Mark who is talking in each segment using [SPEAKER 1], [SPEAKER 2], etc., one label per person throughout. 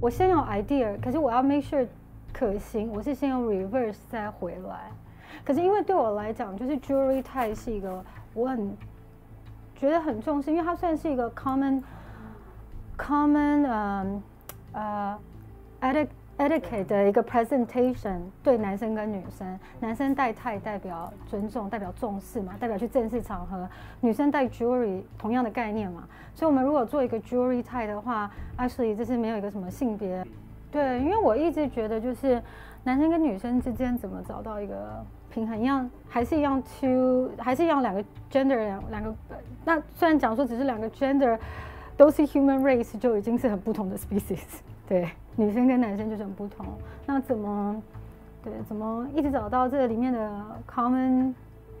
[SPEAKER 1] 我先有 idea，可是我要 make sure 可行，我是先用 reverse 再回来。可是因为对我来讲，就是 jewelry 太是一个我很觉得很重视，因为它算是一个 common common 呃呃 etiquette etiquette 的一个 presentation，对男生跟女生，男生戴太代表尊重，代表重视嘛，代表去正式场合；女生戴 jewelry 同样的概念嘛。所以，我们如果做一个 jewelry tie 的话，actually 这是没有一个什么性别。对，因为我一直觉得就是男生跟女生之间怎么找到一个平衡，一样还是一样 two，还是一样两个 gender 两两个。那虽然讲说只是两个 gender 都是 human race，就已经是很不同的 species。对，女生跟男生就是很不同。那怎么对？怎么一直找到这里面的 common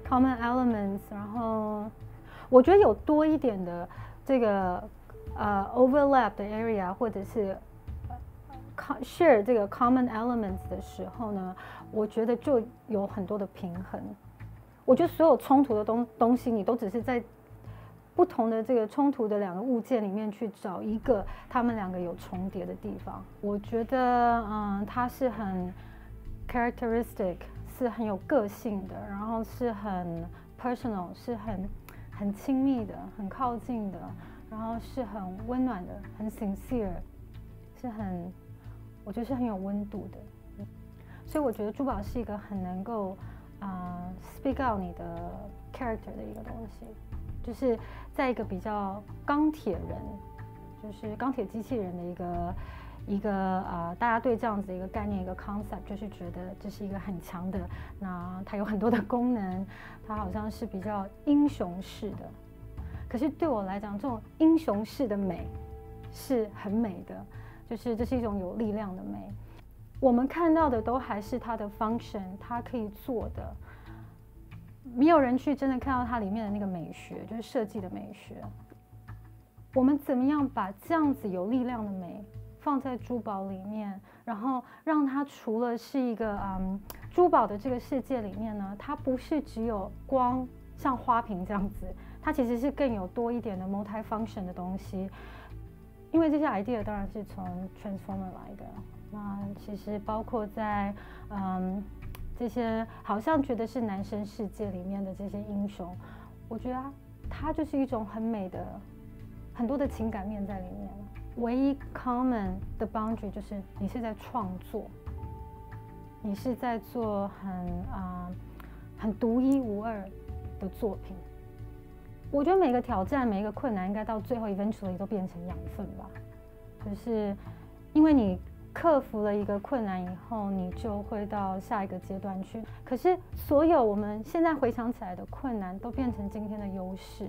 [SPEAKER 1] common elements？然后我觉得有多一点的这个呃 overlap 的 area，或者是 share 这个 common elements 的时候呢，我觉得就有很多的平衡。我觉得所有冲突的东东西，你都只是在。不同的这个冲突的两个物件里面去找一个他们两个有重叠的地方，我觉得嗯，它是很 characteristic，是很有个性的，然后是很 personal，是很很亲密的，很靠近的，然后是很温暖的，很 sincere，是很我觉得是很有温度的。所以我觉得珠宝是一个很能够啊 speak out 你的 character 的一个东西。就是在一个比较钢铁人，就是钢铁机器人的一个一个呃，大家对这样子一个概念一个 concept，就是觉得这是一个很强的，那它有很多的功能，它好像是比较英雄式的。可是对我来讲，这种英雄式的美是很美的，就是这是一种有力量的美。我们看到的都还是它的 function，它可以做的。没有人去真的看到它里面的那个美学，就是设计的美学。我们怎么样把这样子有力量的美放在珠宝里面，然后让它除了是一个嗯珠宝的这个世界里面呢，它不是只有光像花瓶这样子，它其实是更有多一点的 multi-function 的东西。因为这些 idea 当然是从 Transformer 来的，那其实包括在嗯。这些好像觉得是男生世界里面的这些英雄，我觉得他就是一种很美的，很多的情感面在里面。唯一 common 的 boundary 就是你是在创作，你是在做很啊很独一无二的作品。我觉得每个挑战、每一个困难，应该到最后 eventually 都变成养分吧，就是因为你。克服了一个困难以后，你就会到下一个阶段去。可是，所有我们现在回想起来的困难，都变成今天的优势。